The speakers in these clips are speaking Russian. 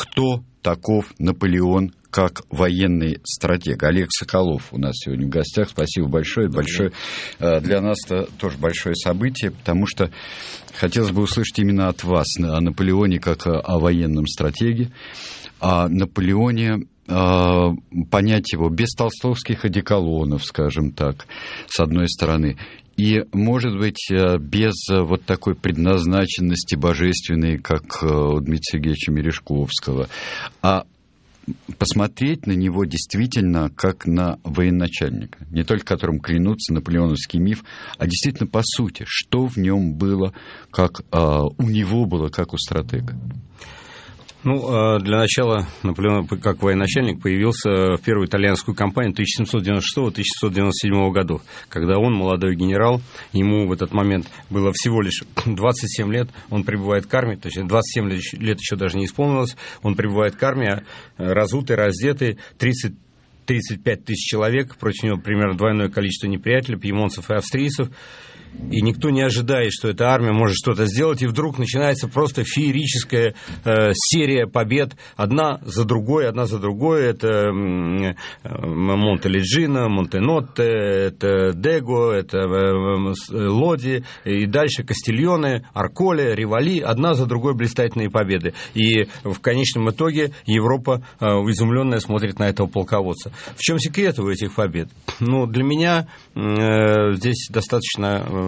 кто таков Наполеон как военный стратег. Олег Соколов у нас сегодня в гостях. Спасибо большое. Большое для нас это тоже большое событие, потому что хотелось бы услышать именно от вас о Наполеоне как о военном стратеге, о Наполеоне понять его без толстовских одеколонов, скажем так, с одной стороны, и, может быть, без вот такой предназначенности божественной, как у Дмитрия Сергеевича Мережковского, а посмотреть на него действительно как на военачальника, не только которым клянутся наполеоновский миф, а действительно по сути, что в нем было, как а, у него было, как у стратега. Ну, а, для начала Наполеон, как военачальник, появился в первую итальянскую кампанию 1796-1797 годов, когда он, молодой генерал, ему в этот момент было всего лишь 27 лет, он прибывает к армии, то есть 27 лет еще даже не исполнилось, он прибывает к армии, разутый, раздетый, 30 35 тысяч человек, против него примерно двойное количество неприятелей, пьемонцев и австрийцев, и никто не ожидает, что эта армия может что-то сделать, и вдруг начинается просто феерическая э, серия побед, одна за другой, одна за другой, это э, Монтеледжино, Монтенотте, это Дего, это э, Лоди, и дальше Кастильоне, Арколе, Ривали, одна за другой блистательные победы. И в конечном итоге Европа э, изумленная смотрит на этого полководца. В чем секрет у этих побед? Ну, для меня э, здесь достаточно э,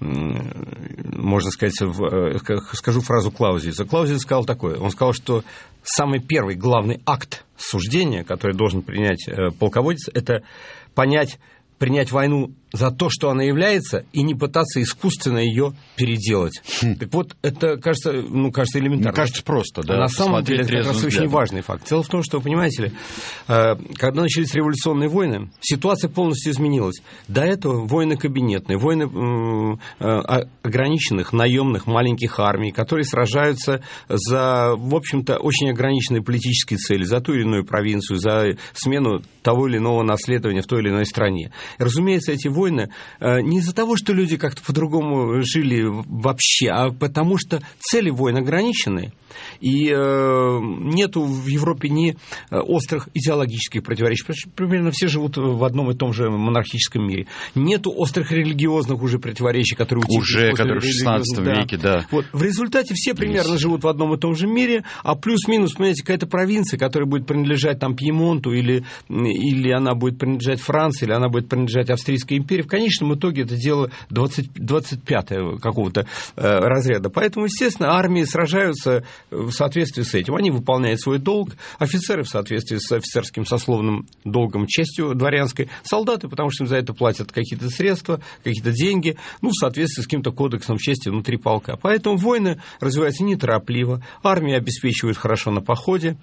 можно сказать, э, скажу фразу Клаузица. Клаузиц сказал такое. Он сказал, что самый первый главный акт суждения, который должен принять э, полководец, это понять, принять войну за то, что она является, и не пытаться искусственно ее переделать. Хм. Так вот, это кажется, ну, кажется элементарно. Мне кажется, просто, да. А на самом деле, это как раз взгляд. очень важный факт. Дело в том, что, понимаете ли, э, когда начались революционные войны, ситуация полностью изменилась. До этого войны кабинетные, войны э, ограниченных, наемных, маленьких армий, которые сражаются за, в общем-то, очень ограниченные политические цели, за ту или иную провинцию, за смену того или иного наследования в той или иной стране. Разумеется, эти войны э, не из-за того, что люди как-то по-другому жили вообще, а потому что цели войн ограничены. И э, нету в Европе ни э, острых идеологических противоречий. Примерно все живут в одном и том же монархическом мире. Нету острых религиозных уже противоречий, которые Уже, которые в 16 да. веке, да. Вот. В результате все примерно Есть. живут в одном и том же мире, а плюс-минус, понимаете, какая-то провинция, которая будет принадлежать там Пьемонту, или, или она будет принадлежать Франции, или она будет принадлежать Австрийской империи, в конечном итоге это дело 20, 25 какого-то э, разряда. Поэтому, естественно, армии сражаются в соответствии с этим. Они выполняют свой долг, офицеры в соответствии с офицерским сословным долгом, честью дворянской, солдаты, потому что им за это платят какие-то средства, какие-то деньги, ну, в соответствии с каким-то кодексом чести внутри полка. Поэтому войны развиваются неторопливо, армия обеспечивает хорошо на походе,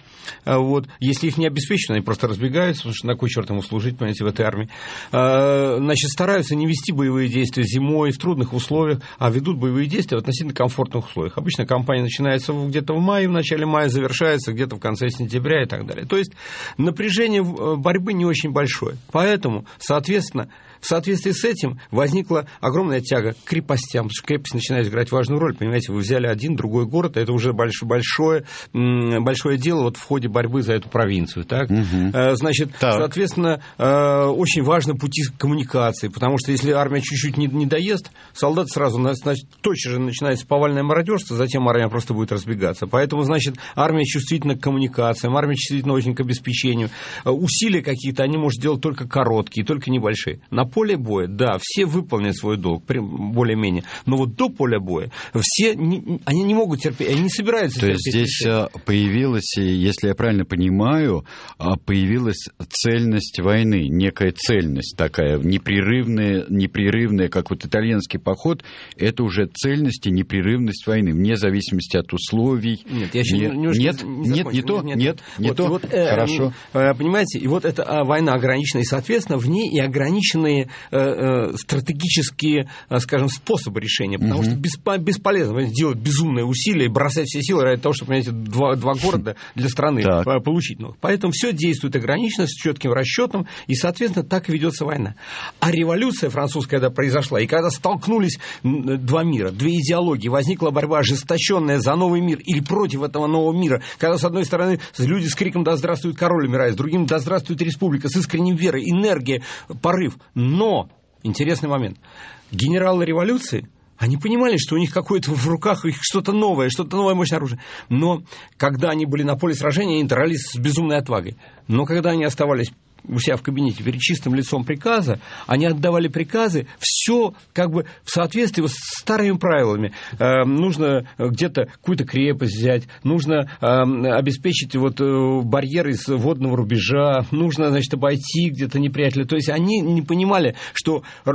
а вот. если их не обеспечивают, они просто разбегаются, потому что на кой черт ему служить, понимаете, в этой армии. А, значит, стараются не вести боевые действия зимой, в трудных условиях, а ведут боевые действия в относительно комфортных условиях. Обычно кампания начинается где-то в мае, в начале мая завершается где-то в конце сентября и так далее. То есть напряжение э, борьбы не очень большое. Поэтому, соответственно, в соответствии с этим возникла огромная тяга к крепостям, потому что крепость начинает играть важную роль. Понимаете, вы взяли один, другой город, это уже большое, большое, дело вот в ходе борьбы за эту провинцию. Так? Угу. Значит, так. соответственно, э, очень важны пути коммуникации, потому что если армия чуть-чуть не, не доест, солдат сразу значит, точно же начинается повальное мародерство, затем армия просто будет разбегаться. Поэтому, значит, армия чувствительна к коммуникациям, армия чувствительна очень к обеспечению. Э, усилия какие-то они может делать только короткие, только небольшие. На поле боя, да, все выполнят свой долг, более-менее, но вот до поля боя все, не, они не могут терпеть, они не собираются То терпеть. То есть здесь э, появилась, если я правильно понимаю, а, появилась цельность войны, некая цельность такая, непрерывная, непрерывная, как вот итальянский поход, это уже цельность и непрерывность войны, вне зависимости от условий. Нет, я еще нет, не, нет, не нет, не то, нет, нет, не вот, то, вот, э, хорошо. Э, понимаете, и вот эта а, война ограничена, и, соответственно, в ней и ограниченные правильные стратегические, скажем, способы решения, потому угу. что бесполезно делать безумные усилия и бросать все силы ради того, чтобы, понимаете, два, два города для страны так. получить. Ну, поэтому все действует ограниченно, с четким расчетом, и, соответственно, так и ведется война. А революция французская, когда произошла, и когда столкнулись два мира, две идеологии, возникла борьба ожесточенная за новый мир или против этого нового мира, когда, с одной стороны, люди с криком «Да здравствует король умирает», с другим «Да здравствует республика», с искренней верой, энергией, порыв. Но, интересный момент, генералы революции они понимали, что у них какое-то в руках их что-то новое, что-то новое мощное оружие. Но когда они были на поле сражения, они дрались с безумной отвагой. Но когда они оставались у себя в кабинете перед чистым лицом приказа, они отдавали приказы, все как бы в соответствии с старыми правилами. Э, нужно где-то какую-то крепость взять, нужно э, обеспечить вот э, барьеры из водного рубежа, нужно, значит, обойти где-то неприятеля. То есть они не понимали, что э,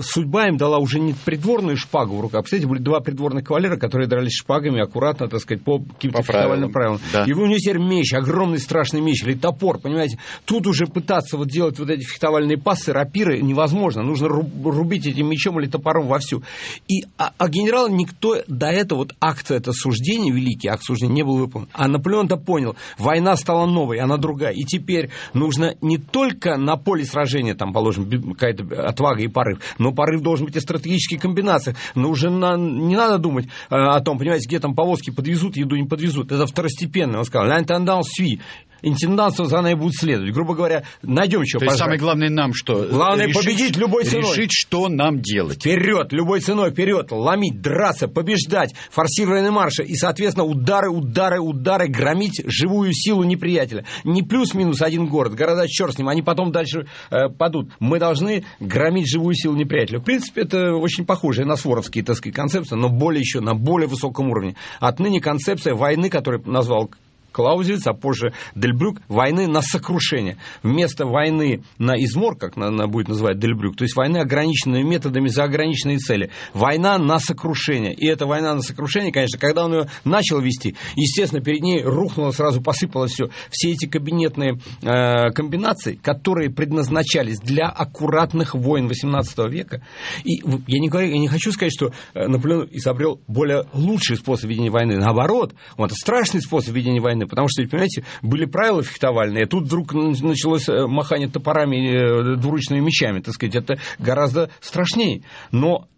судьба им дала уже не придворную шпагу в руках. Кстати, были два придворных кавалера, которые дрались шпагами аккуратно, так сказать, по каким-то правилам. правилам. Да. И у него теперь меч, огромный страшный меч или топор, понимаете. Тут уже пытаются пытаться вот делать вот эти фехтовальные пассы, рапиры невозможно. Нужно рубить этим мечом или топором вовсю. И, а, а генерал никто до этого, вот акт это суждение, великий акт суждения, не был выполнен. А Наполеон-то понял, война стала новой, она другая. И теперь нужно не только на поле сражения, там, положим, какая-то отвага и порыв, но порыв должен быть и стратегические комбинации. Нужно, не надо думать э, о том, понимаете, где там повозки подвезут, еду не подвезут. Это второстепенно. Он сказал, l'intendant suit интендантство за ней будет следовать. Грубо говоря, найдем еще То есть самое главное нам что? Главное решить, победить любой ценой. Решить, что нам делать. Вперед, любой ценой, вперед, ломить, драться, побеждать, форсированные марши и, соответственно, удары, удары, удары, громить живую силу неприятеля. Не плюс-минус один город, города черт с ним, они потом дальше э, падут. Мы должны громить живую силу неприятеля. В принципе, это очень похоже на своровские, так сказать, концепции, но более еще на более высоком уровне. Отныне концепция войны, которую назвал Клаузевиц, а позже Дельбрюк, войны на сокрушение. Вместо войны на измор, как она будет называть Дельбрюк, то есть войны ограниченными методами за ограниченные цели. Война на сокрушение. И эта война на сокрушение, конечно, когда он ее начал вести, естественно, перед ней рухнуло, сразу посыпалось все. Все эти кабинетные э, комбинации, которые предназначались для аккуратных войн XVIII века. И я не, говорю, я не хочу сказать, что э, Наполеон изобрел более лучший способ ведения войны. Наоборот, он это страшный способ ведения войны войны, потому что, понимаете, были правила фехтовальные, а тут вдруг началось э, махание топорами э, двуручными мечами, так сказать, это гораздо страшнее. Но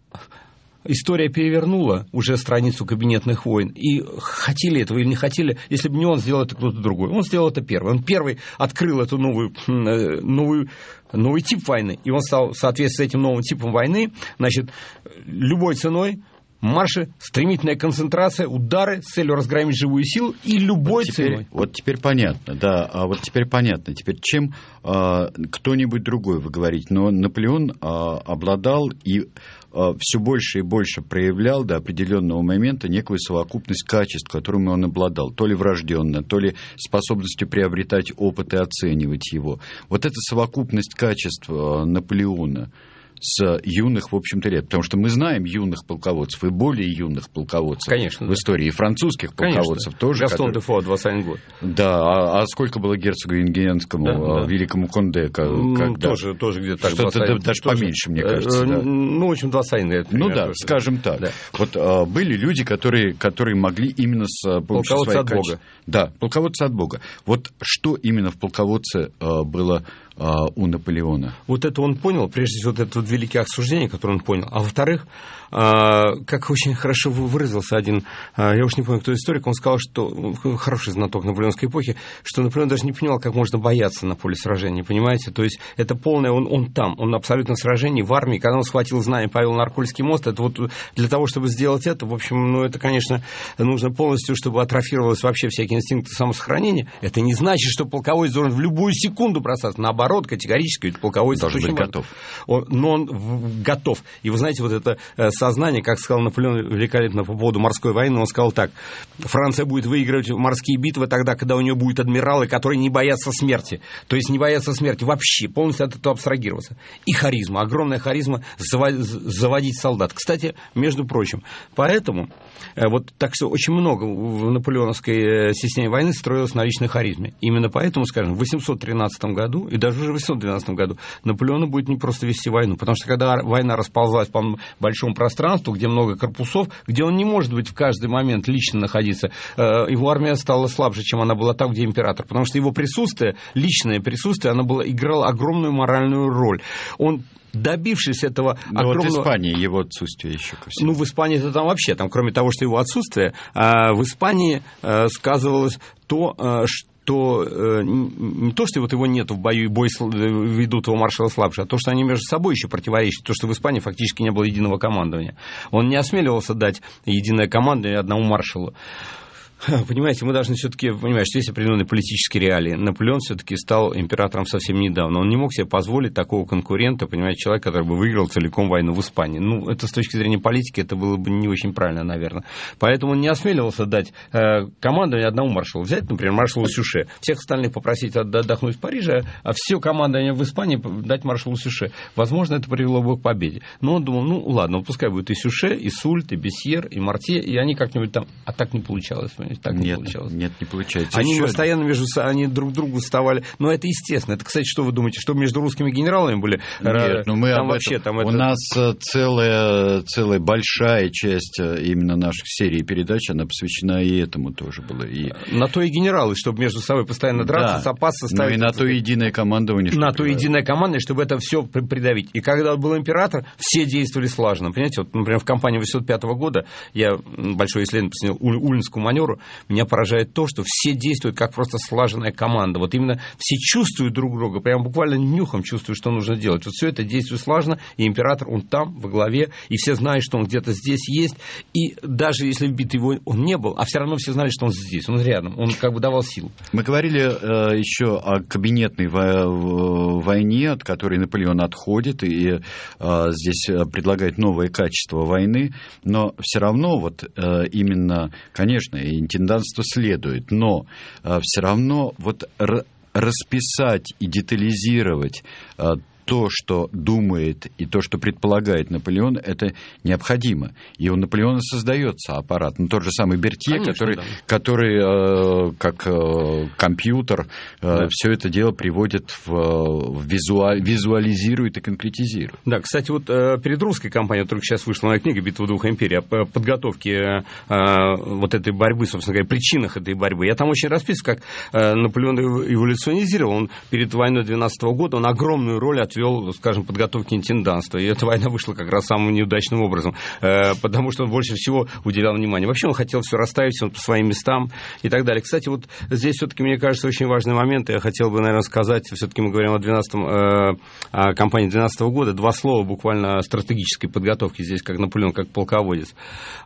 история перевернула уже страницу кабинетных войн. И хотели этого или не хотели, если бы не он, сделал это кто-то другой. Он сделал это первый. Он первый открыл эту новую, э, новую новый тип войны, и он стал в соответствии с этим новым типом войны, значит, любой ценой марши, стремительная концентрация, удары с целью разгромить живую силу и любой вот теперь, ценой. Вот теперь понятно, да, а вот теперь понятно. Теперь чем а, кто-нибудь другой, вы говорите, но Наполеон а, обладал и а, все больше и больше проявлял до определенного момента некую совокупность качеств, которыми он обладал, то ли врожденно, то ли способностью приобретать опыт и оценивать его. Вот эта совокупность качеств а, Наполеона, с юных, в общем-то, лет. Потому что мы знаем юных полководцев и более юных полководцев Конечно, в истории, и французских полководцев Конечно. тоже. Гастон которые... Дефо, 21 год. Да, а, а сколько было герцогу Ингенскому, да, да. великому Конде? Когда... Тоже, тоже где-то так. Что-то да, даже тоже. поменьше, мне кажется. Э, да. Ну, в общем, 21 лет. Ну да, тоже. скажем так. Да. Вот а, были люди, которые, которые могли именно с э, Полководцы от Бога. Да, полководцы от Бога. Вот что именно в полководце а, было а, у Наполеона. Вот это он понял, прежде всего, вот это вот великие осуждения, которые он понял. А во-вторых, а, как очень хорошо выразился один, а, я уж не помню, кто историк, он сказал, что ну, хороший знаток наполеонской эпохи, что Наполеон даже не понимал, как можно бояться на поле сражения, понимаете? То есть это полное, он, он там, он абсолютно в сражении, в армии, когда он схватил знамя, повел на Аркольский мост, это вот для того, чтобы сделать это, в общем, ну это, конечно, нужно полностью, чтобы атрофировалось вообще всякие инстинкты самосохранения. Это не значит, что полководец должен в любую секунду бросаться, наоборот, категорически, ведь полководец должен быть готов. Он, но он готов. И вы знаете, вот это сознание, как сказал Наполеон великолепно по поводу морской войны, он сказал так, Франция будет выигрывать морские битвы тогда, когда у нее будут адмиралы, которые не боятся смерти, то есть не боятся смерти вообще, полностью от этого абстрагироваться. И харизма, огромная харизма заводить солдат. Кстати, между прочим, поэтому э, вот так что очень много в наполеоновской э, системе войны строилось на личной харизме. Именно поэтому, скажем, в 813 году и даже уже в 812 году Наполеону будет не просто вести войну, потому что когда война расползлась по большому пространству, где много корпусов, где он не может быть в каждый момент лично находиться, э, его армия стала слабже, чем она была там, где император, потому что его присутствие, личное присутствие, оно было, играло огромную моральную роль. Он добившись этого Но огромного... вот в Испании его отсутствие еще ко всему. Ну, в Испании это там вообще, там, кроме того, что его отсутствие, а, в Испании а, сказывалось то, что то э, не то, что вот его нет в бою, и бой ведут его маршала слабше, а то, что они между собой еще противоречат, то, что в Испании фактически не было единого командования. Он не осмеливался дать единое командование одному маршалу. Понимаете, мы должны все-таки понимать, что есть определенные политические реалии. Наполеон все-таки стал императором совсем недавно. Он не мог себе позволить такого конкурента, понимаете, человека, который бы выиграл целиком войну в Испании. Ну, это с точки зрения политики, это было бы не очень правильно, наверное. Поэтому он не осмеливался дать э, командование одному маршалу. Взять, например, маршалу Сюше. Всех остальных попросить отдохнуть в Париже, а все командование в Испании дать маршалу Сюше. Возможно, это привело бы к победе. Но он думал, ну, ладно, пускай будет и Сюше, и Сульт, и Бесьер, и Марте, и они как-нибудь там... А так не получалось, понимаете? Так нет, не получалось. Нет, не получается. Они Еще постоянно между они друг другу вставали. Но это естественно. Это, кстати, что вы думаете, что между русскими генералами были? Нет, ну мы там вообще этом... там У это... нас э, целая, целая большая часть э, именно наших серий передач, она посвящена и этому тоже была. И... На то и генералы, чтобы между собой постоянно драться, да. сопаться, ставить... Ну и на то единое командование. На то единое командование, чтобы это все придавить. И когда был император, все действовали слаженно. Понимаете, вот, например, в кампании 805 года я большое исследование посвятил Ульнскому маневру, меня поражает то, что все действуют как просто слаженная команда. Вот именно все чувствуют друг друга, прям буквально нюхом чувствуют, что нужно делать. Вот все это действует слаженно, и император, он там, во главе, и все знают, что он где-то здесь есть, и даже если в битве его он не был, а все равно все знали, что он здесь, он рядом, он как бы давал силу. Мы говорили э, еще о кабинетной войне, от которой Наполеон отходит, и э, здесь предлагает новое качество войны, но все равно вот э, именно, конечно, интендантство следует, но э, все равно вот расписать и детализировать э, то, что думает и то, что предполагает Наполеон, это необходимо. И у Наполеона создается аппарат. Ну, тот же самый Бертье, Конечно, который, да. который э, как э, компьютер э, да. все это дело приводит в, в визуаль, визуализирует и конкретизирует. Да, кстати, вот э, перед русской компанией, только сейчас вышла моя книга «Битва двух империй», о подготовке э, вот этой борьбы, собственно говоря, причинах этой борьбы. Я там очень расписан, как э, Наполеон эволюционизировал. Он перед войной 12 года он огромную роль от вел, скажем, подготовки интенданства. И эта война вышла как раз самым неудачным образом, э, потому что он больше всего уделял внимание. Вообще он хотел все расставить все по своим местам и так далее. Кстати, вот здесь все-таки, мне кажется, очень важный момент. Я хотел бы, наверное, сказать, все-таки мы говорим о 12 э, о кампании 12 года, два слова буквально о стратегической подготовке здесь, как Наполеон, как полководец.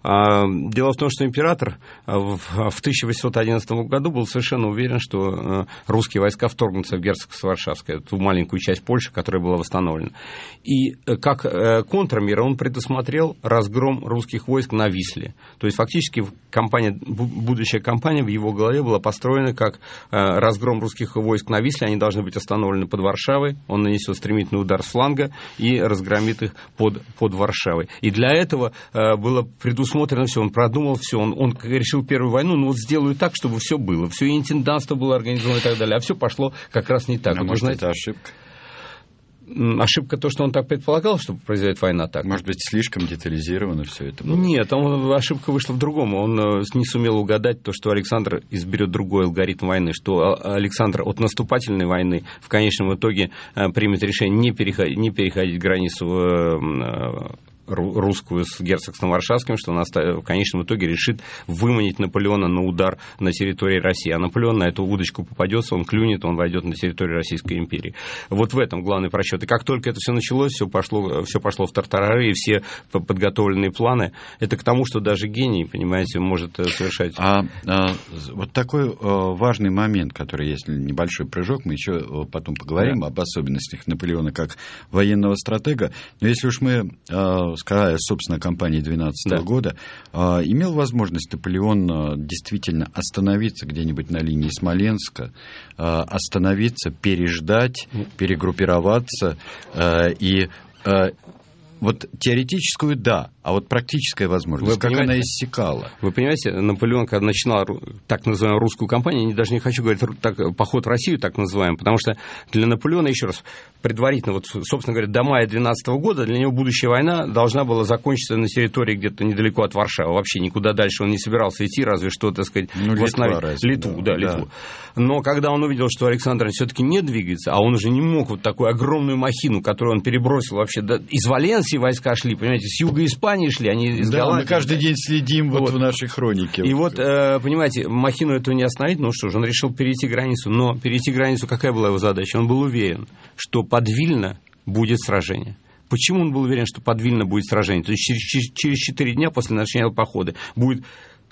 А, дело в том, что император в 1811 году был совершенно уверен, что русские войска вторгнутся в герцогство Варшавское, ту маленькую часть Польши, которая которая была восстановлена. И э, как э, контрмера он предусмотрел разгром русских войск на Висле. То есть фактически компания, будущая кампания в его голове была построена как э, разгром русских войск на Висле, они должны быть остановлены под Варшавой, он нанесет стремительный удар с фланга и разгромит их под, под Варшавой. И для этого было предусмотрено все, он продумал все, он, он решил первую войну, ну вот сделаю так, чтобы все было, все интендантство было организовано и так далее, а все пошло как раз не так. А вот, может, знаете, это ошибка? Ошибка то, что он так предполагал, что произойдет война так. Может быть, слишком детализировано все это было? Нет, он, ошибка вышла в другом. Он э, не сумел угадать то, что Александр изберет другой алгоритм войны, что Александр от наступательной войны в конечном итоге э, примет решение не переходить, не переходить границу э, русскую с герцогством Варшавским, что она в конечном итоге решит выманить Наполеона на удар на территории России. А Наполеон на эту удочку попадется, он клюнет, он войдет на территорию Российской империи. Вот в этом главный просчет. И как только это все началось, все пошло, все пошло в тартарары, и все подготовленные планы, это к тому, что даже гений, понимаете, может э, совершать. А, а вот такой а, важный момент, который есть небольшой прыжок, мы еще э, потом поговорим да. об особенностях Наполеона как военного стратега. Но если уж мы а, собственно, кампании 12 да. года, имел возможность Наполеон действительно остановиться где-нибудь на линии Смоленска, остановиться, переждать, ну. перегруппироваться и вот теоретическую да, а вот практическая возможность, Вы как она иссякала. Вы понимаете, Наполеон, когда начинал так называемую русскую кампанию, я даже не хочу говорить так, поход в Россию так называемый, потому что для Наполеона, еще раз, предварительно, вот, собственно говоря, до мая 12 года для него будущая война должна была закончиться на территории где-то недалеко от Варшавы. Вообще никуда дальше он не собирался идти, разве что, так сказать, ну, восстановить разве, Литву. Да, да, Литву. Но когда он увидел, что Александр все-таки не двигается, а он уже не мог вот такую огромную махину, которую он перебросил вообще до... из Валенсии войска шли, понимаете, с юга Испании шли, они из Да, Голландии, мы каждый день следим вот, вот в нашей хронике. И вот, э, понимаете, махину эту не остановить, ну что ж, он решил перейти границу, но перейти границу, какая была его задача? Он был уверен, что под Вильно будет сражение. Почему он был уверен, что под Вильно будет сражение? То есть через, через 4 дня после начала похода будет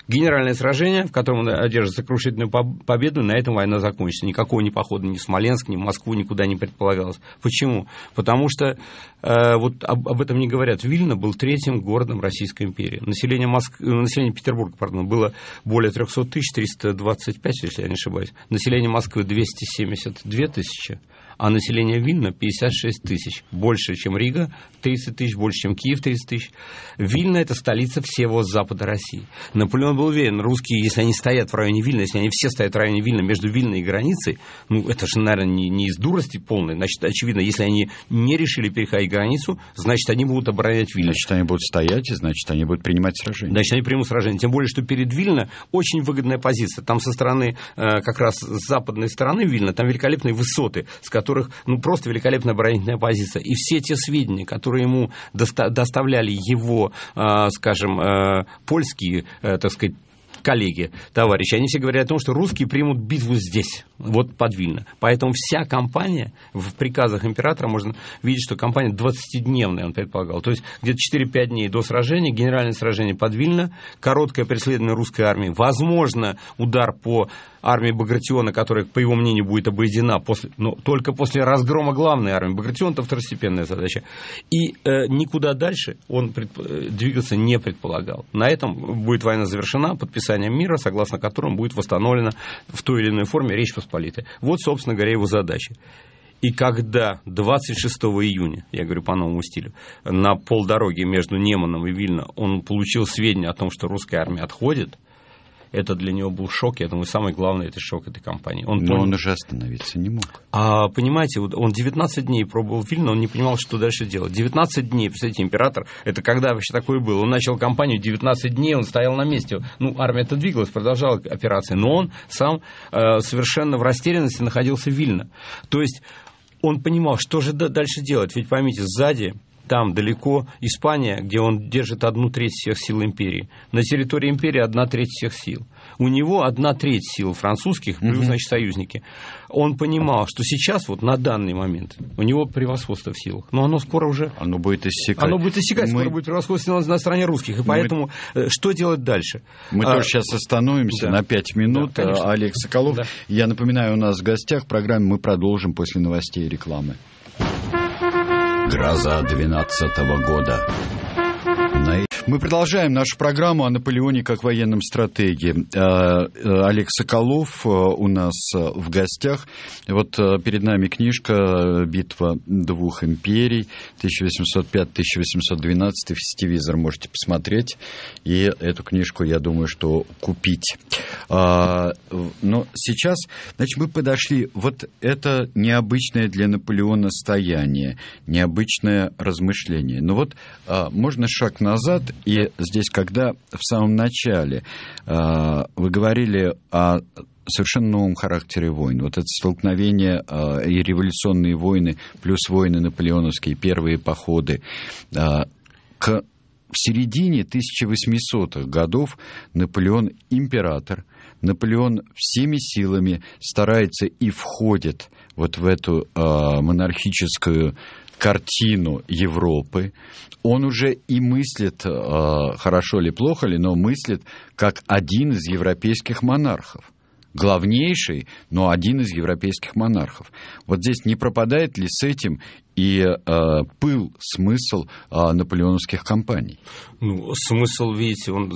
генеральное сражение, в котором он одержит сокрушительную победу, на этом война закончится. Никакого ни похода ни в Смоленск, ни в Москву никуда не предполагалось. Почему? Потому что э, вот об, об этом не говорят. Вильна был третьим городом Российской империи. Население, Моск... население Петербурга пардон, было более 300 тысяч, 325, если я не ошибаюсь. Население Москвы 272 тысячи а население Вильна 56 тысяч, больше, чем Рига, 30 тысяч, больше, чем Киев, 30 тысяч. Вильна – это столица всего запада России. Наполеон был уверен, русские, если они стоят в районе Вильна, если они все стоят в районе Вильна, между Вильной и границей, ну, это же, наверное, не, не из дурости полной, значит, очевидно, если они не решили переходить границу, значит, они будут оборонять Вильну. Значит, они будут стоять, и значит, они будут принимать сражение. Значит, они примут сражение. Тем более, что перед Вильно очень выгодная позиция. Там со стороны, э, как раз с западной стороны Вильна, там великолепные высоты, с которых, ну, просто великолепная оборонительная позиция. И все те сведения, которые ему доста- доставляли его, э, скажем, э, польские, так сказать, коллеги, товарищи, они все говорят о том, что русские примут битву здесь, вот под Вильно. Поэтому вся кампания, в приказах императора можно видеть, что кампания 20-дневная, он предполагал. То есть где-то 4-5 дней до сражения, генеральное сражение под Вильно, короткое преследование русской армии, возможно, удар по армии Багратиона, которая, по его мнению, будет обойдена после, но только после разгрома главной армии. Багратион – это второстепенная задача. И э, никуда дальше он предп... Э, двигаться не предполагал. На этом будет война завершена подписанием мира, согласно которому будет восстановлена в той или иной форме Речь Посполитая. Вот, собственно говоря, его задача. И когда 26 июня, я говорю по новому стилю, на полдороге между Неманом и Вильно он получил сведения о том, что русская армия отходит – это для него был шок. Я думаю, самый главный это шок этой компании. Он Но понял... он уже остановиться не мог. А, понимаете, он 19 дней пробовал фильм, но он не понимал, что дальше делать. 19 дней, представляете, император, это когда вообще такое было? Он начал кампанию 19 дней, он стоял на месте. Ну, армия-то двигалась, продолжала операции, но он сам э, совершенно в растерянности находился в Вильно. То есть он понимал, что же дальше делать. Ведь поймите, сзади там далеко Испания, где он держит одну треть всех сил империи. На территории империи одна треть всех сил. У него одна треть сил французских, плюс, угу. значит, союзники. Он понимал, что сейчас, вот на данный момент, у него превосходство в силах. Но оно скоро уже... Оно будет иссякать. Оно будет иссякать, Мы... скоро будет превосходство на стороне русских. И поэтому Мы... Э, что делать дальше? Мы а... тоже сейчас остановимся да. на 5 минут. Да, Олег Соколов. Да. Я напоминаю, у нас в гостях в программе мы продолжим после новостей и рекламы. Гроза двенадцатого года. Мы продолжаем нашу программу о Наполеоне как военном стратеге. Э, э, Олег Соколов э, у нас в гостях. Вот перед нами книжка «Битва двух империй» 1805-1812. В сетевизор можете посмотреть. И эту книжку, я думаю, что купить. Но сейчас, значит, мы подошли... Вот это необычное для Наполеона стояние, необычное размышление. Но вот можно шаг назад и здесь, когда в самом начале э, вы говорили о совершенно новом характере войн. Вот это столкновение э, и революционные войны, плюс войны наполеоновские, первые походы. Э, к в середине 1800-х годов Наполеон император, Наполеон всеми силами старается и входит вот в эту э, монархическую картину Европы, он уже и мыслит, э, хорошо ли, плохо ли, но мыслит как один из европейских монархов. Главнейший, но один из европейских монархов. Вот здесь не пропадает ли с этим и э, пыл, смысл э, наполеоновских кампаний? Ну, смысл, видите, он,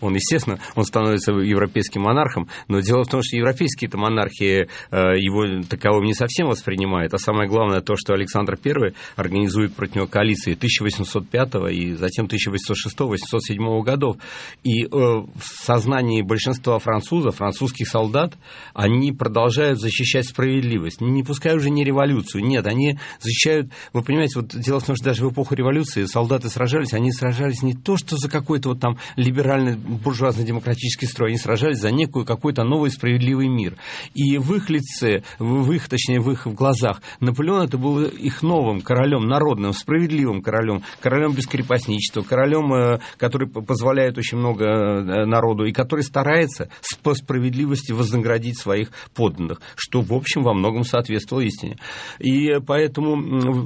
он, естественно, он становится европейским монархом, но дело в том, что европейские-то монархии э, его таковым не совсем воспринимают, а самое главное то, что Александр I организует против него коалиции 1805 и затем 1806-1807 годов. И э, в сознании большинства французов, французских солдат, они продолжают защищать справедливость, не пускай уже не революцию, нет, они защищают, вы понимаете, вот дело в том, что даже в эпоху революции солдаты сражались, они сражались не то, что за какой-то вот там либеральный буржуазно-демократический строй, они сражались за некую какой-то новый справедливый мир. И в их лице, в их, точнее, в их глазах, Наполеон это был их новым королем, народным, справедливым королем, королем без крепостничества, королем, э, который позволяет очень много э, народу и который старается по справедливости вознаградить своих подданных, что, в общем, во многом соответствовало истине. И поэтому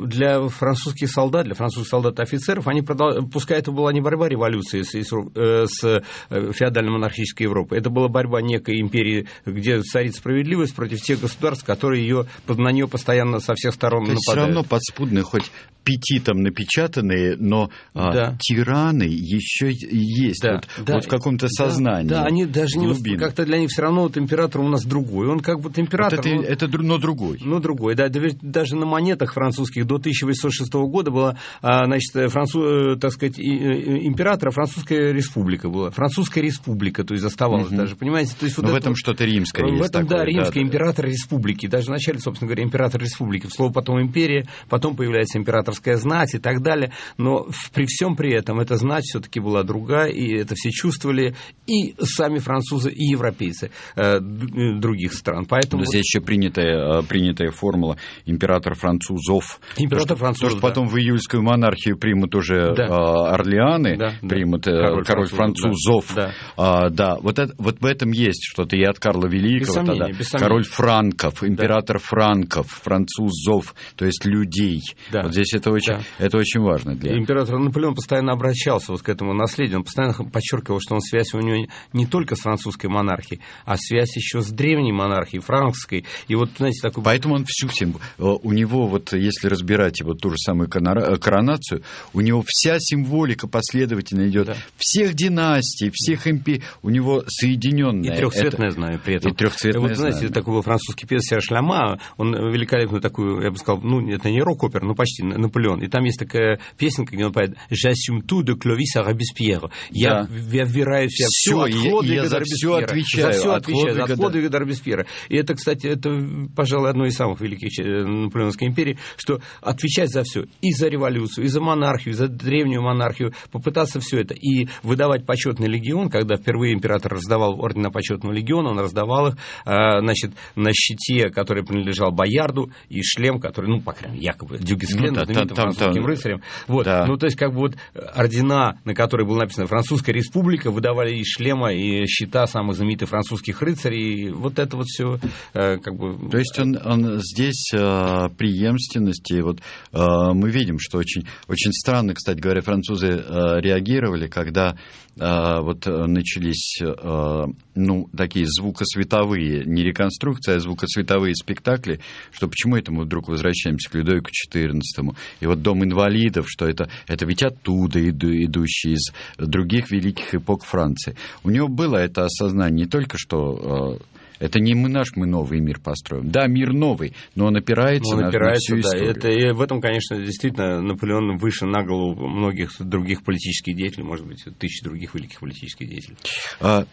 для французских солдат, для французских солдат и офицеров, они продолжали пускай это была не борьба революции с, э, с э, феодально-монархической Европой, это была борьба некой империи, где царит справедливость против тех государств, которые ее, на нее постоянно со всех сторон То нападают. все равно подспудные, хоть пяти там напечатанные, но а, да. а, тираны еще есть да, вот, да, вот в каком-то сознании. Да, да они даже не как-то для них все равно вот император у нас другой. Он как будто император. Вот это, но, это, но другой. Но другой, да. Даже на монетах французских до 1806 года была, а, значит, француз, так сказать, императора Французская республика была. Французская республика, то есть оставалась угу. даже, понимаете? То есть, вот Но это, в этом что-то римское В этом, такое, да, римская, да, император да. республики. Даже вначале, собственно говоря, император республики. Слово потом империя, потом появляется императорская знать и так далее. Но при всем при этом эта знать все-таки была другая, и это все чувствовали и сами французы, и европейцы э, других стран. Поэтому... Но здесь еще принятая, э, принятая формула император французов. Император французов, То, что потом да. в июльскую монархию примут уже да. Э, Орлеаны, да, примут да. король, король французов. Да, а, да. вот, это, вот в этом есть что-то и от Карла Великого без сомнения, тогда. Без король франков, император да. франков, французов, то есть людей. Да. Вот здесь это очень, да. это очень важно для. Император Наполеон постоянно обращался вот к этому наследию, он постоянно подчеркивал, что он связь у него не только с французской монархией, а связь еще с древней монархией, франкской. И вот, знаете, такой... Поэтому он всю всем... Э, у него вот, если разбирать вот ту же самую коронацию, у него вся символика последовательно идет да. всех династий, всех империй, у него соединенная. И трехцветное это... знаю при этом. И трехцветное вот, знаете, знамя. такой был французский певец Серж Ляма, он великолепную такую, я бы сказал, ну, это не рок-опера, но почти Наполеон. И там есть такая песенка, где он поет «J'assume tout de Clovis à Robespierre». Я, да. я вбираю все, все от я, я за все отвечаю. За все отвечаю, от подвига до Робеспьера. И это, кстати, это, пожалуй, одно из самых великих э, Наполеоновской империи, что отвечать за все, и за революцию, и за монархию, и за древнюю монархию, попытаться все это, и выдавать почетный легион, когда впервые император раздавал ордена почетного легиона, он раздавал их, а, значит, на щите, который принадлежал Боярду, и шлем, который, ну, по крайней мере, якобы Дюгесклен, ну, знаменитым там, французским там, рыцарем. Вот. Да. Ну, то есть, как бы вот ордена, на которые было написано «Французская республика», выдавали и шлема, и щита самых знаменитых французских рыцарей, и вот это вот все э, как бы... То есть, он, он здесь э, преемственности, вот э, мы видим, что очень, очень странно, кстати говоря, французы э, реагировали, когда э, вот начались э, ну, такие звукосветовые, не реконструкция, а звукосветовые спектакли, что почему это мы вдруг возвращаемся к Людовику XIV, и вот Дом инвалидов, что это, это ведь оттуда иду, идущие из других великих эпох Франции. У него было это осознание не только, что это не мы наш, мы новый мир построим. Да, мир новый, но он опирается, он опирается на, всю да, историю. Это, и в этом, конечно, действительно Наполеон выше на голову многих других политических деятелей, может быть, тысяч других великих политических деятелей. А,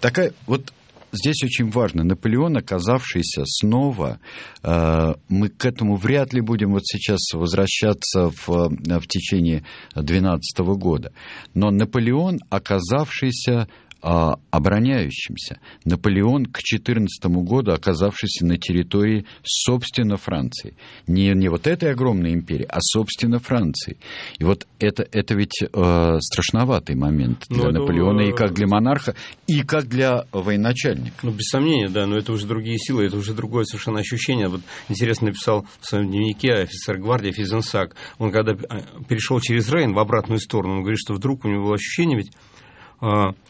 такая вот здесь очень важно. Наполеон, оказавшийся снова, э, мы к этому вряд ли будем вот сейчас возвращаться в, в течение 2012 года. Но Наполеон, оказавшийся а, обороняющимся. Наполеон к 14 году, оказавшийся на территории, собственно, Франции. Не, не вот этой огромной империи, а, собственно, Франции. И вот это, это ведь э, страшноватый момент для ну, Наполеона это... и как для монарха, и как для военачальника. Ну, без сомнения, да, но это уже другие силы, это уже другое совершенно ощущение. Вот интересно написал в своем дневнике офицер гвардии Физенсак. Он когда э, перешел через Рейн в обратную сторону, он говорит, что вдруг у него было ощущение, ведь а,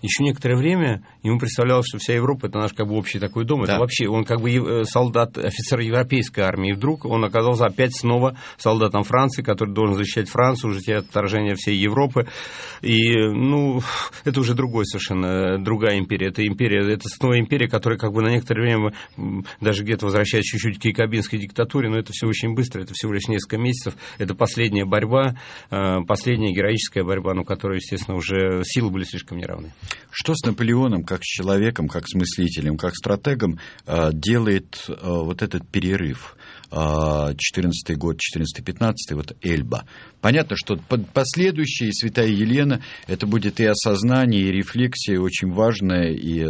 еще некоторое время ему представлялось, что вся Европа это наш как бы общий такой дом. Да. Это вообще он как бы э, солдат, офицер европейской армии. И вдруг он оказался опять снова солдатом Франции, который должен защищать Францию, уже от вторжения всей Европы. И, ну, это уже другой совершенно, другая империя. Это империя, это снова империя, которая как бы на некоторое время даже где-то возвращается чуть-чуть к якобинской диктатуре, но это все очень быстро, это всего лишь несколько месяцев. Это последняя борьба, э, последняя героическая борьба, но которая, естественно, уже силы были слишком неравны. Что с Наполеоном, как с человеком, как с мыслителем, как стратегом, э, делает э, вот этот перерыв? 14 год, 14-15, вот Эльба. Понятно, что последующие Святая Елена, это будет и осознание, и рефлексия очень важная и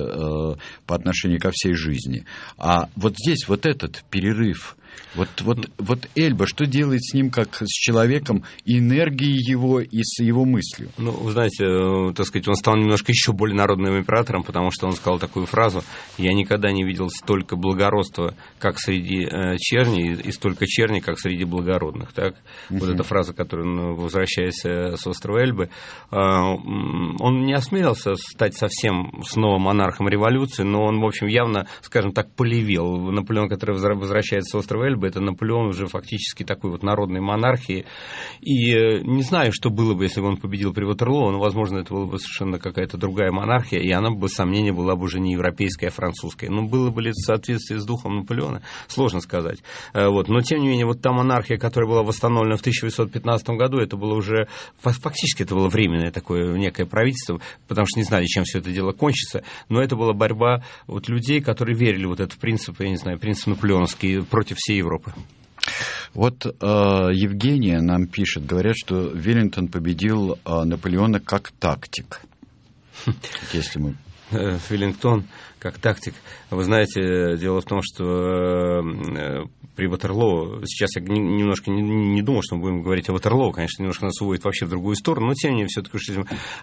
по отношению ко всей жизни. А вот здесь вот этот перерыв, вот, вот, вот Эльба, что делает с ним, как с человеком, энергией его и с его мыслью? Ну, вы знаете, э, так сказать, он стал немножко еще более народным императором, потому что он сказал такую фразу, я никогда не видел столько благородства, как среди э, черни, и столько черни, как среди благородных. Так? Угу. Вот эта фраза, которую, возвращаясь э, с острова Эльбы, он не осмелился стать совсем снова монархом революции, но он, в общем, явно, скажем так, полевел. Наполеон, который возвращается с острова Эльбы, бы это Наполеон уже фактически такой вот народной монархии. И э, не знаю, что было бы, если бы он победил при Ватерлоо, но, возможно, это была бы совершенно какая-то другая монархия, и она, бы, без сомнения, была бы уже не европейская, а французская. Но было бы ли это в соответствии с духом Наполеона, сложно сказать. Э, вот. Но, тем не менее, вот та монархия, которая была восстановлена в 1815 году, это было уже, фактически это было временное такое некое правительство, потому что не знали, чем все это дело кончится, но это была борьба вот людей, которые верили вот этот принцип, я не знаю, принцип наполеоновский против всей Европы. Европы. Вот э, Евгения нам пишет, говорят, что Веллингтон победил э, Наполеона как тактик. Если мы... Э, Веллингтон как тактик. Вы знаете, дело в том, что э, при Ватерлоо, сейчас я немножко не, не думал, что мы будем говорить о Ватерлоо, конечно, немножко нас уводит вообще в другую сторону, но тем не менее, все-таки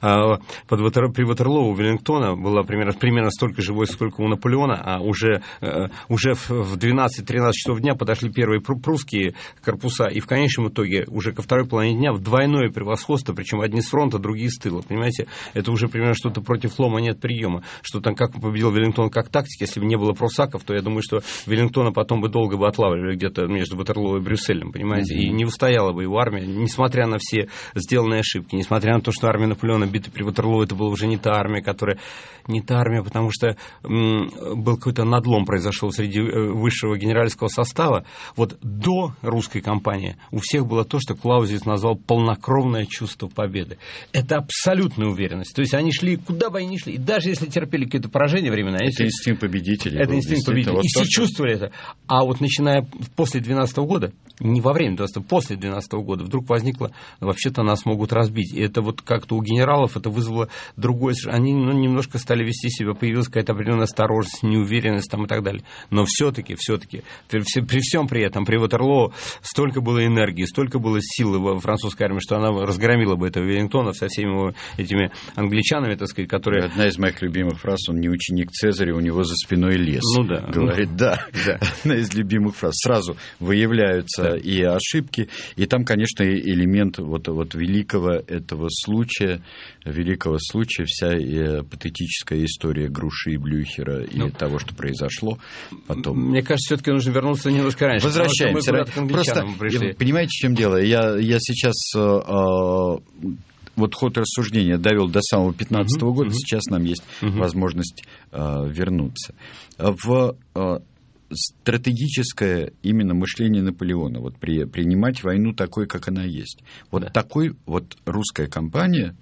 а, под Ватер, при Ватерлоо у Веллингтона было примерно, примерно столько же войск, сколько у Наполеона, а уже, э, уже в 12-13 часов дня подошли первые прусские корпуса, и в конечном итоге уже ко второй половине дня в двойное превосходство, причем одни с фронта, другие с тыла, понимаете, это уже примерно что-то против лома нет приема, что там как победил Веллингтон как тактик, если бы не было прусаков, то я думаю, что Веллингтона потом бы долго бы отлавливали где-то между Ватерлоо и Брюсселем, понимаете, mm-hmm. и не устояла бы его армия, несмотря на все сделанные ошибки, несмотря на то, что армия Наполеона бита при Ватерлоо, это была уже не та армия, которая... Не та армия, потому что был какой-то надлом произошел среди э, высшего генеральского состава. Вот до русской кампании у всех было то, что Клаузиц назвал полнокровное чувство победы. Это абсолютная уверенность. То есть они шли, куда бы они ни шли, и даже если терпели какие-то поражения временные... Это если... инстинкт победителя. Это инстинкт победителя. Вот и все чувствовали это. А вот начиная после 2012 года, не во время 12 после 2012 года, вдруг возникло, вообще-то нас могут разбить. И это вот как-то у генералов это вызвало другое... Они ну, немножко стали вести себя, появилась какая-то определенная осторожность, неуверенность там и так далее. Но все-таки, все-таки, при, при всем при этом, при Ватерлоо столько было энергии, столько было силы во французской армии, что она разгромила бы этого Веллингтона со всеми его этими англичанами, так сказать, которые... Одна из моих любимых фраз, он не ученик Цезаря, у него за спиной лес. Ну да. Говорит, да. да. Одна из любимых фраз. Сразу выявляются да. и ошибки, и там, конечно, элемент вот, вот великого этого случая, великого случая, вся э, патетическая история Груши и Блюхера и ну, того, что произошло потом. Мне кажется, все-таки нужно вернуться немножко раньше. Возвращаемся. Просто, пришли. понимаете, в чем дело? Я, я сейчас э, э вот ход рассуждения довел до самого 15 -го года, сейчас нам есть возможность э, вернуться. В э, стратегическое именно мышление Наполеона, вот при, принимать войну такой, как она есть. Вот да. такой вот русская компания,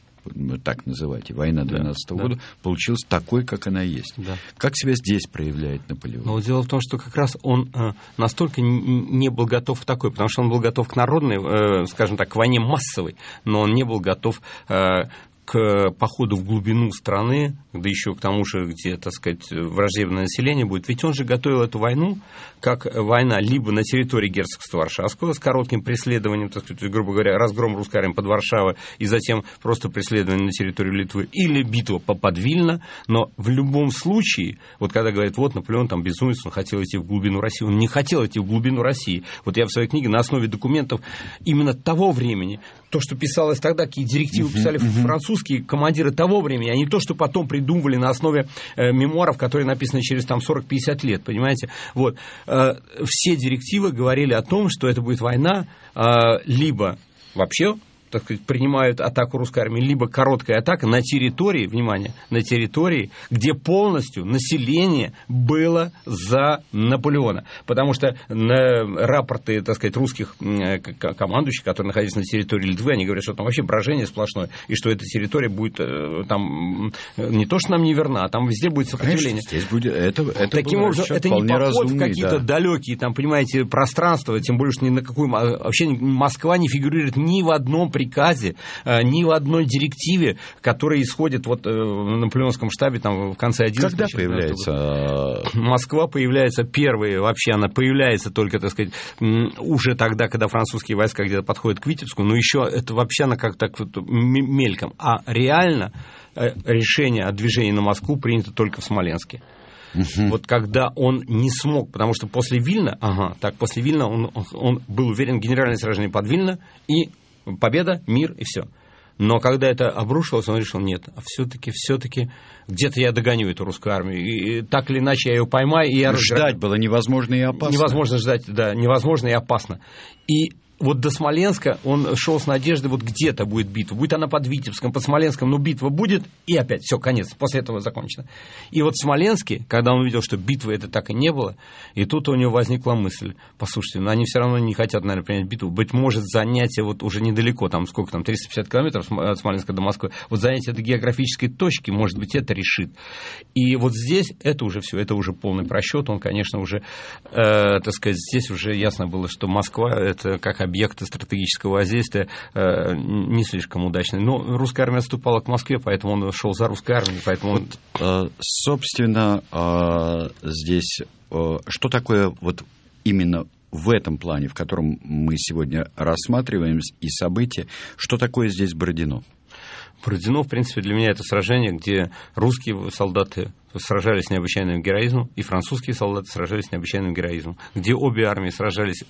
так называть, война 12 -го да, года, да. получилась такой, как она есть. Да. Как себя здесь проявляет Наполеон? Но дело в том, что как раз он э, настолько не был готов к такой, потому что он был готов к народной, э, скажем так, к войне массовой, но он не был готов э, к походу в глубину страны, да еще к тому же, где, так сказать, враждебное население будет. Ведь он же готовил эту войну как война либо на территории герцогства Варшавского с коротким преследованием, так сказать, грубо говоря, разгром русской армии под Варшавой и затем просто преследование на территорию Литвы, или битва под Вильно, но в любом случае, вот когда говорят, вот Наполеон там безумец, он хотел идти в глубину России, он не хотел идти в глубину России. Вот я в своей книге на основе документов именно того времени, то, что писалось тогда, какие директивы писали французские командиры того времени, они то, что потом придумывали на основе э, мемуаров, которые написаны через там 40-50 лет, понимаете? Вот. Э, все директивы говорили о том, что это будет война э, либо вообще так сказать, принимают атаку русской армии, либо короткая атака на территории, внимание, на территории, где полностью население было за Наполеона. Потому что на рапорты, так сказать, русских командующих, которые находились на территории Литвы, они говорят, что там вообще брожение сплошное, и что эта территория будет э, там не то, что нам не верна, а там везде будет сопротивление. Конечно, здесь будет, это, это Таким образом, это не поход в какие-то да. далекие, там, понимаете, пространства, тем более, что ни на какую... Вообще Москва не фигурирует ни в одном приказе, э, ни в одной директиве, которая исходит вот э, в наполеонском штабе там в конце 11 Когда появляется? Э, Москва появляется первой, вообще она появляется только, так сказать, уже тогда, когда французские войска где-то подходят к Витебску, но еще это вообще она как так вот мельком. А реально решение о движении на Москву принято только в Смоленске. Угу. Вот когда он не смог, потому что после Вильна, ага, так, после Вильна он, он был уверен в генеральное сражение под Вильно, и победа, мир и все. Но когда это обрушилось, он решил, нет, а все-таки, все-таки где-то я догоню эту русскую армию. И, и так или иначе я ее поймаю, и я Ждать разграб... было невозможно и опасно. Невозможно ждать, да, невозможно и опасно. И вот до Смоленска он шел с надеждой, вот где-то будет битва. Будет она под Витебском, под Смоленском, но битва будет, и опять, все, конец, после этого закончено. И вот в Смоленске, когда он увидел, что битвы это так и не было, и тут у него возникла мысль, послушайте, ну они все равно не хотят, наверное, принять битву, быть может, занятие вот уже недалеко, там сколько там, 350 километров от Смоленска до Москвы, вот занятие этой географической точки, может быть, это решит. И вот здесь это уже все, это уже полный просчет, он, конечно, уже, э, так сказать, здесь уже ясно было, что Москва это как объекты стратегического воздействия э, не слишком удачные. Но русская армия отступала к Москве, поэтому он шел за русской армией. Поэтому он... вот, э, собственно, э, здесь что такое вот именно в этом плане, в котором мы сегодня рассматриваем и события, что такое здесь Бородино? Бородино, в принципе, для меня это сражение, где русские солдаты сражались с необычайным героизмом, и французские солдаты сражались с необычайным героизмом, где обе армии сражались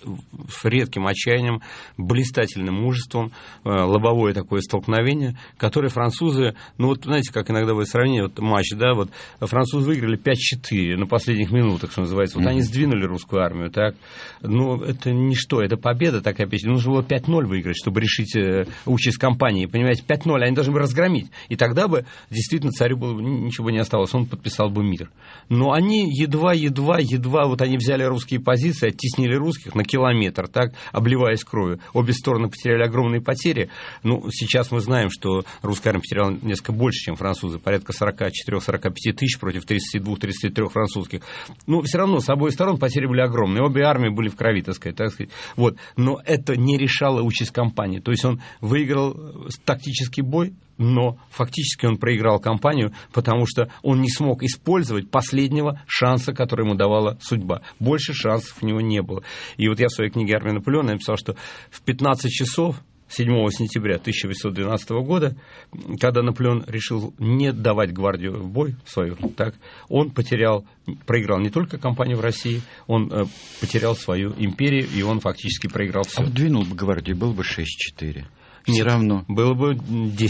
с редким отчаянием, блистательным мужеством, э, лобовое такое столкновение, которое французы, ну вот знаете, как иногда вы сравнение, вот матч, да, вот французы выиграли 5-4 на последних минутах, что называется, вот mm-hmm. они сдвинули русскую армию, так, ну это ничто, это победа такая, нужно было 5-0 выиграть, чтобы решить э, участь компании, понимаете, 5-0, они должны были разгромить, и тогда бы действительно царю было, ничего не осталось, он подписал подписал бы мир. Но они едва, едва, едва, вот они взяли русские позиции, оттеснили русских на километр, так, обливаясь кровью. Обе стороны потеряли огромные потери. Ну, сейчас мы знаем, что русская армия потеряла несколько больше, чем французы, порядка 44-45 тысяч против 32-33 французских. Но все равно с обоих сторон потери были огромные. Обе армии были в крови, так сказать. Так сказать. Вот. Но это не решало участь компании. То есть он выиграл тактический бой, но фактически он проиграл кампанию, потому что он не смог использовать последнего шанса, который ему давала судьба. Больше шансов у него не было. И вот я в своей книге «Армия Наполеона» написал, что в 15 часов 7 сентября 1812 года, когда Наполеон решил не давать гвардию в бой свою, так, он потерял, проиграл не только кампанию в России, он э, потерял свою империю, и он фактически проиграл все. А двинул бы гвардию, был бы 6-4. Нет, равно. Было бы 10-4.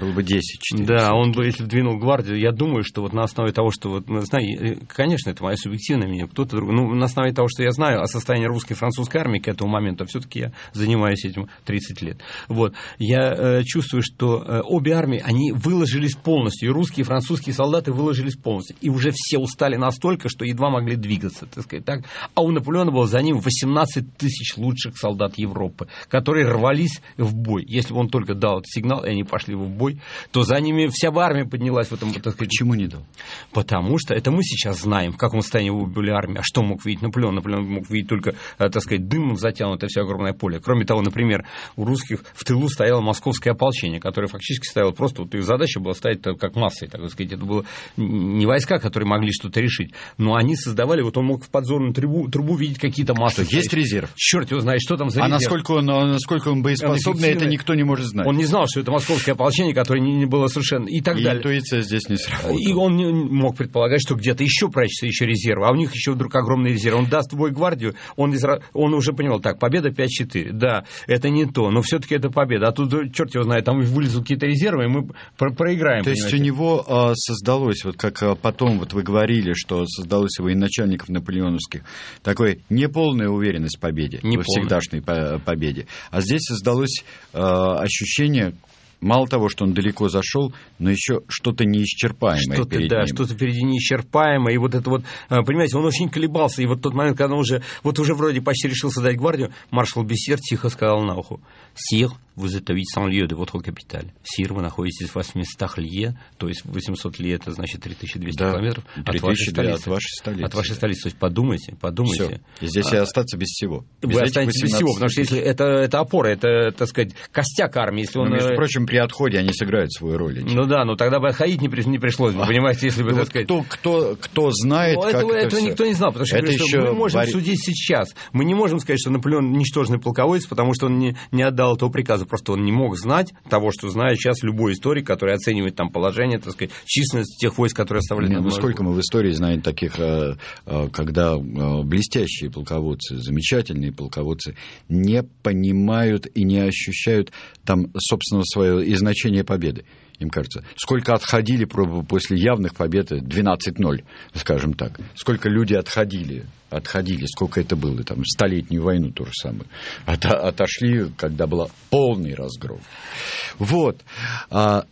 Было бы 10-4. Да, он бы, если двинул гвардию, я думаю, что вот на основе того, что вот, ну, знаю, конечно, это мое субъективное мнение, кто-то другой, ну, на основе того, что я знаю о состоянии русской и французской армии к этому моменту, все-таки я занимаюсь этим 30 лет. Вот, я э, чувствую, что э, обе армии, они выложились полностью, и русские, и французские солдаты выложились полностью, и уже все устали настолько, что едва могли двигаться, так сказать, так. А у Наполеона было за ним 18 тысяч лучших солдат Европы, которые рвались в бой. Если бы он только дал этот сигнал, и они пошли в бой, то за ними вся бы армия поднялась в этом. Так сказать. Почему не дал? Потому что это мы сейчас знаем, в каком состоянии были армии. А что мог видеть Наполеон? Наполеон мог видеть только, э, так сказать, дымом затянутое все огромное поле. Кроме того, например, у русских в тылу стояло московское ополчение, которое фактически стояло просто, вот их задача была стоять как массой, так сказать. Это было не войска, которые могли что-то решить, но они создавали, вот он мог в подзорную трубу, трубу видеть какие-то массы. Что, есть резерв? Черт его знает, что там за а резерв. А насколько он, насколько он боеспособный, это никто не может знать. Он не знал, что это московское ополчение, которое не, не было совершенно... И так и далее. интуиция здесь не сработала. И он не мог предполагать, что где-то еще прячется еще резервы, а у них еще вдруг огромный резерв. Он даст бой гвардию, он, из... он уже понял, так, победа 5-4. Да, это не то, но все-таки это победа. А тут, черт его знает, там вылезут какие-то резервы, и мы про проиграем. То есть у него а, создалось, вот как а, потом вот вы говорили, что создалось у военачальников наполеоновских, такой неполная уверенность в победе, не во всегдашней победе. А здесь создалось ощущение, мало того, что он далеко зашел, но еще что-то неисчерпаемое что-то, перед да, ним. что-то впереди неисчерпаемое. И вот это вот, а, понимаете, он очень колебался. И вот тот момент, когда он уже, вот уже вроде почти решил создать гвардию, маршал Бессер тихо сказал на ухо, «Сир, êtes à 800 lieues de votre capitale. Сир, вы находитесь в 800 лье, то есть 800 лье, это значит 3200 да, километров 3200 от вашей столицы. От вашей столицы. От вашей столицы. То есть подумайте, подумайте. Всё. И здесь а, и остаться без всего. Без вы останетесь без всего, потому что если это, это опора, это, так сказать, костяк армии. Если он, но, между прочим, при отходе они сыграют свою роль. Эти. Ну да, но тогда бы отходить не, не пришлось бы, понимаете, если бы, так вот сказать... Кто, кто, кто знает, но как этого, это этого все. никто не знал, потому что, это говорю, еще мы можем варь... судить сейчас. Мы не можем сказать, что Наполеон ничтожный полководец, потому что он не, не отдал этого приказа, просто он не мог знать того, что знает сейчас любой историк, который оценивает там положение, так сказать, численность тех войск, которые оставляли. Ну сколько мы в истории знаем таких, э, э, когда э, блестящие полководцы, замечательные полководцы не понимают и не ощущают там, собственно, свое и значение победы им кажется. Сколько отходили после явных побед 12-0, скажем так. Сколько люди отходили, отходили, сколько это было, там, столетнюю войну то же самое. От, отошли, когда был полный разгром. Вот. А,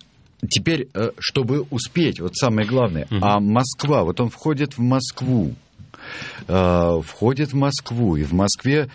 теперь, э, чтобы успеть, вот самое главное, угу. а Москва, вот он входит в Москву, э, входит в Москву, и в Москве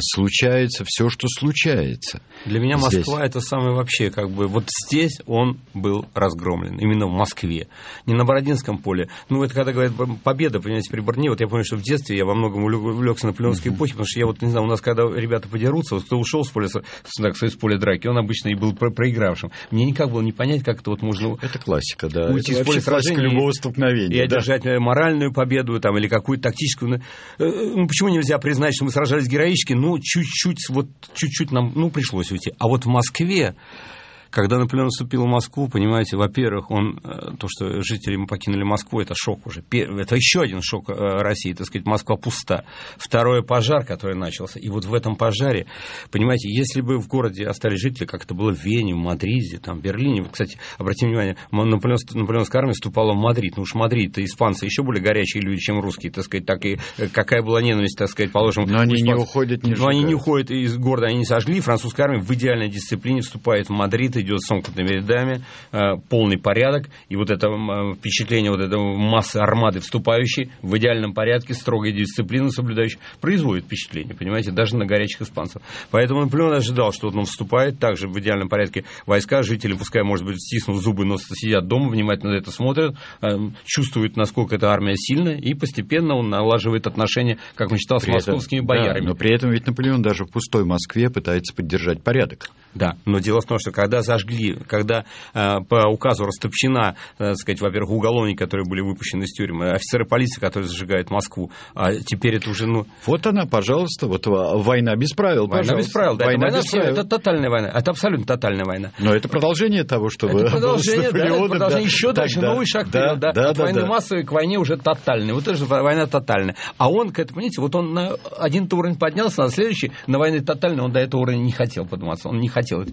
случается все, что случается. Для меня здесь. Москва это самое вообще, как бы, вот здесь он был разгромлен, именно в Москве, не на Бородинском поле. Ну, это когда говорят победа, понимаете, при Борне, вот я помню, что в детстве я во многом увлекся на Наполеонской эпохе, потому что я вот, не знаю, у нас, когда ребята подерутся, вот кто ушел с поля, так с поля драки, он обычно и был проигравшим. Мне никак было не понять, как это вот можно... Это классика, да. Уйти это с поля сражения любого столкновения. И да. одержать моральную победу, там, или какую-то тактическую... Э, ну, почему нельзя признать, что мы сражались героически? Ну, чуть-чуть, вот чуть-чуть нам, ну, пришлось уйти. А вот в Москве когда Наполеон вступил в Москву, понимаете, во-первых, он, э, то, что жители мы покинули Москву, это шок уже. Это еще один шок э, России, так сказать, Москва пуста. Второй пожар, который начался. И вот в этом пожаре, понимаете, если бы в городе остались жители, как это было в Вене, в Мадриде, там, в Берлине, кстати, обратите внимание, наполеонская армия вступала в Мадрид. Ну уж Мадрид-то испанцы еще более горячие люди, чем русские, так сказать, так и э, какая была ненависть, так сказать, положим. Но они не уходят, не Но они не уходят из города, они не сожгли. Французская армия в идеальной дисциплине вступает в Мадрид идет сомкнутыми рядами, э, полный порядок, и вот это впечатление вот этого массы армады вступающей в идеальном порядке, строгой дисциплины соблюдающей, производит впечатление, понимаете, даже на горячих испанцев. Поэтому Наполеон ожидал, что он вступает, также в идеальном порядке войска, жители, пускай, может быть, стиснув зубы, но сидят дома, внимательно на это смотрят, э, чувствуют, насколько эта армия сильная, и постепенно он налаживает отношения, как он считал, с при московскими этом, боярами. Да, но при этом ведь Наполеон даже в пустой Москве пытается поддержать порядок. Да, но дело в том, что когда зажгли, когда э, по указу Ростопчина, э, так сказать, во-первых, уголовники, которые были выпущены из тюрьмы, офицеры полиции, которые зажигают Москву, а теперь это уже, ну... Вот она, пожалуйста, вот война без правил, Война пожалуйста. без правил, да, война это, война без правил. это тотальная война, это абсолютно тотальная война. Но это продолжение того, что это продолжение, да, это продолжение да, еще дальше, да, новый шаг да, вперед, да, да, от да, войны да. массовой к войне уже тотальной, вот это же война тотальная. А он, к этому, понимаете, вот он на один уровень поднялся, на следующий, на войны тотальной, он до этого уровня не хотел подниматься, он не хотел.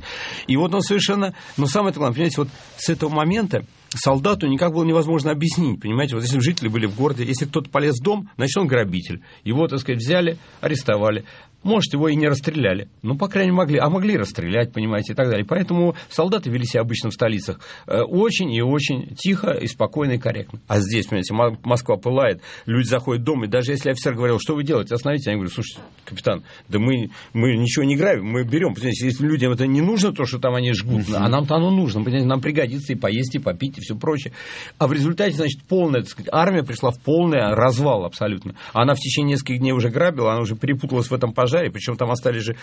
И вот он совершенно, но самое главное, понимаете, вот с этого момента солдату никак было невозможно объяснить, понимаете, вот если жители были в городе, если кто-то полез в дом, значит, он грабитель. Его, так сказать, взяли, арестовали. Может, его и не расстреляли. Ну, по крайней мере, могли. А могли расстрелять, понимаете, и так далее. Поэтому солдаты вели себя обычно в столицах э, очень и очень тихо и спокойно и корректно. А здесь, понимаете, Москва пылает, люди заходят в дом, и даже если офицер говорил, что вы делаете, остановите, они говорят, слушайте, капитан, да мы, мы ничего не грабим, мы берем. Понимаете, если людям это не нужно, то, что там они жгут, а нам-то оно нужно, понимаете, нам пригодится и поесть, и попить, и все прочее. А в результате, значит, полная, так сказать, армия пришла в полный развал абсолютно. Она в течение нескольких дней уже грабила, она уже перепуталась в этом пожаре, причем там остались же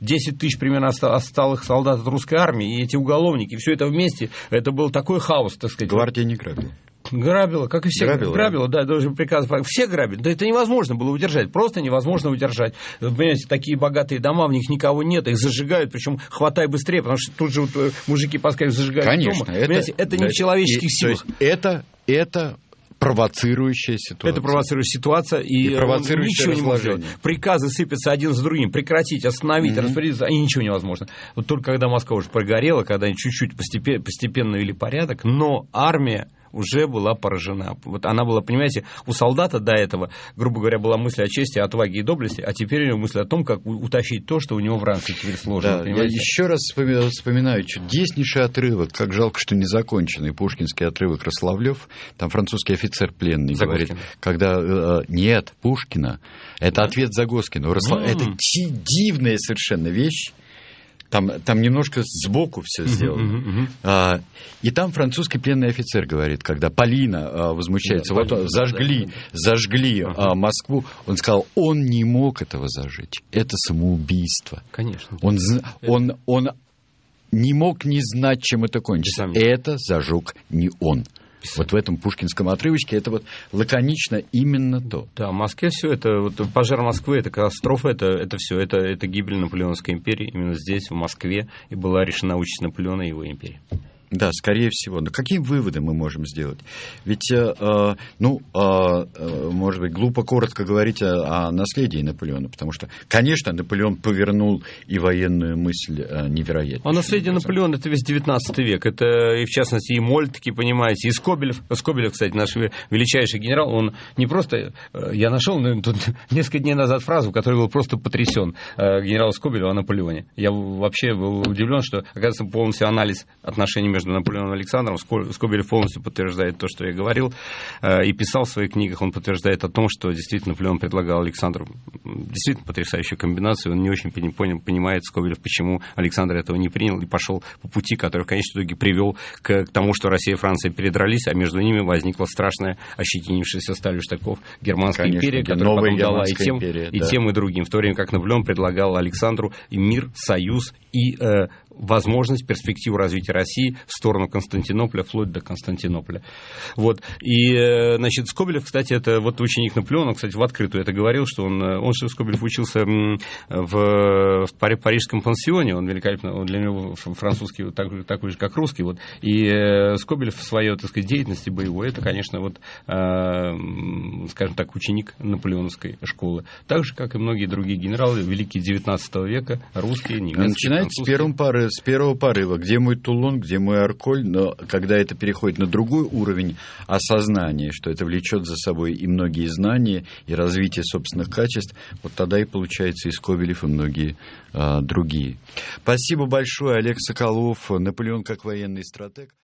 10 тысяч примерно осталых солдат от русской армии, и эти уголовники, все это вместе, это был такой хаос, так сказать. Гвардия не грабила. Грабила, как и все. Грабила, грабила да, даже приказ. Все грабили. Да это невозможно было удержать, просто невозможно удержать. Понимаете, такие богатые дома, в них никого нет, их зажигают, причем хватай быстрее, потому что тут же вот э, мужики паскали зажигают Конечно, дома. это, Понимаете, это не да, в человеческих и, силах. это, это провоцирующая ситуация. Это провоцирующая ситуация, и, и провоцирующее ничего не может. Приказы сыпятся один за другим, прекратить, остановить, mm-hmm. распорядиться, и ничего невозможно. Вот только когда Москва уже прогорела, когда они чуть-чуть постепенно, постепенно вели порядок, но армия уже была поражена. Вот она была, понимаете, у солдата до этого, грубо говоря, была мысль о чести, отваге и доблести, а теперь у него мысль о том, как утащить то, что у него в ранце теперь сложно. Да, я еще раз вспоминаю, вспоминаю чудеснейший отрывок, как жалко, что не законченный, пушкинский отрывок Рославлев, там французский офицер пленный Загоскин. говорит, когда... Э, нет, Пушкина, это да? ответ Загоскину. Рослав... Mm. Это дивная совершенно вещь, там, там немножко сбоку все сделано. Uh-huh, uh-huh. А, и там французский пленный офицер говорит, когда Полина а, возмущается, да, вот Полина, зажгли, да, зажгли uh-huh. а, Москву, он сказал, он не мог этого зажечь, это самоубийство. Конечно. Он, он, он не мог не знать, чем это кончится. Это зажег не он написано. Вот в этом пушкинском отрывочке это вот лаконично именно то. Да, в Москве все это, вот пожар Москвы, это катастрофа, это, это все, это, это гибель Наполеонской империи именно здесь, в Москве, и была решена участь Наполеона и его империи. Да, скорее всего. Но какие выводы мы можем сделать? Ведь, э, э ну, э, э, может быть, глупо коротко говорить о, о наследии Наполеона, потому что, конечно, Наполеон повернул и военную мысль э, невероятно. А наследие Наполеона – это весь 19 век. Это, и в частности, и Мольтки, понимаете, и Скобелев. Скобелев, кстати, наш величайший генерал, он не просто... Э, я нашел ну, тут несколько дней назад фразу, которой был просто потрясен генерал Скобелев о Наполеоне. Я вообще был удивлен, что, оказывается, полностью анализ отношений между Наполеоном Александром. Скобелев полностью подтверждает то, что я говорил, э, и писал в своих книгах, он подтверждает о том, что действительно Наполеон предлагал Александру действительно потрясающую комбинацию, он не очень понял, понимает Скобелев, почему Александр этого не принял и пошел по пути, который в конечном итоге привел к, к тому, что Россия и Франция передрались, а между ними возникла страшная ощетинившаяся сталью штыков Германская Конечно, империя, которая потом дала и тем, империя, и да. тем, и другим, в то время как Наполеон предлагал Александру и мир, союз и э, возможность, перспективу развития России в сторону Константинополя, вплоть до Константинополя. Вот. И, э, значит, Скобелев, кстати, это вот ученик Наполеона, кстати, в открытую это говорил, что он, э, он что Скобелев учился в, в парижском пансионе, он великолепно, он для него французский такой, такой же, как русский, вот. И э, Скобелев в своей, так сказать, деятельности боевой, это, конечно, вот, скажем так, ученик наполеоновской школы. Так же, как и многие другие генералы, великие 19 века, русские, немецкие, Начинается с первым пары с первого порыва, где мой Тулон, где мой Арколь, но когда это переходит на другой уровень осознания, что это влечет за собой и многие знания, и развитие собственных качеств, вот тогда и получается и Скобелев, и многие а, другие. Спасибо большое, Олег Соколов, Наполеон как военный стратег.